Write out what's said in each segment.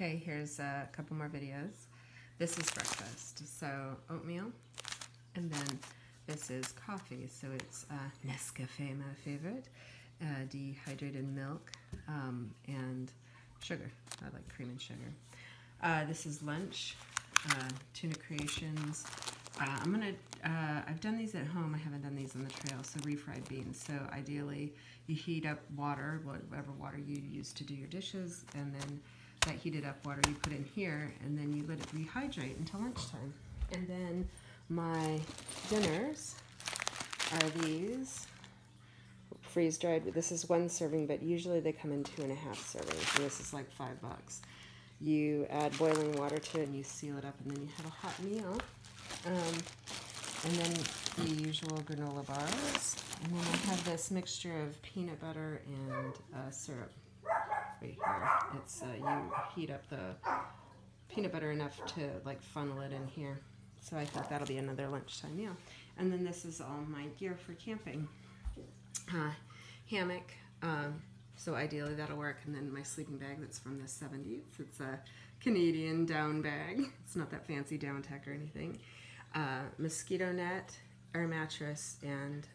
Okay, here's a couple more videos. This is breakfast, so oatmeal, and then this is coffee. So it's uh, Nescafe, my favorite, uh, dehydrated milk, um, and sugar. I like cream and sugar. Uh, this is lunch, uh, tuna creations. Uh, I'm gonna, uh, I've done these at home, I haven't done these on the trail, so refried beans. So ideally, you heat up water, whatever water you use to do your dishes, and then that heated up water you put in here, and then you let it rehydrate until lunchtime. And then my dinners are these freeze dried. This is one serving, but usually they come in two and a half servings, and this is like five bucks. You add boiling water to it and you seal it up, and then you have a hot meal. Um, and then the usual granola bars. And then I have this mixture of peanut butter and uh, syrup right here. It's uh, you heat up the peanut butter enough to like funnel it in here. So I think that'll be another lunchtime meal. And then this is all my gear for camping. Uh, hammock, um, so ideally that'll work. And then my sleeping bag that's from the 70s. It's a Canadian down bag. It's not that fancy down tech or anything. Uh, mosquito net, air mattress, and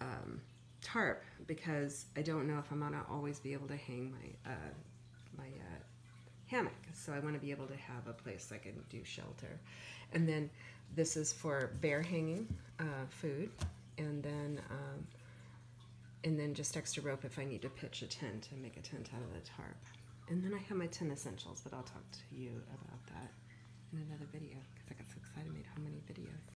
um, tarp because I don't know if I'm gonna always be able to hang my uh, my uh, hammock. So I want to be able to have a place I can do shelter. And then this is for bear hanging uh, food, and then um, and then just extra rope if I need to pitch a tent and make a tent out of the tarp. And then I have my 10 essentials, but I'll talk to you about that in another video because I got so excited I made how many videos.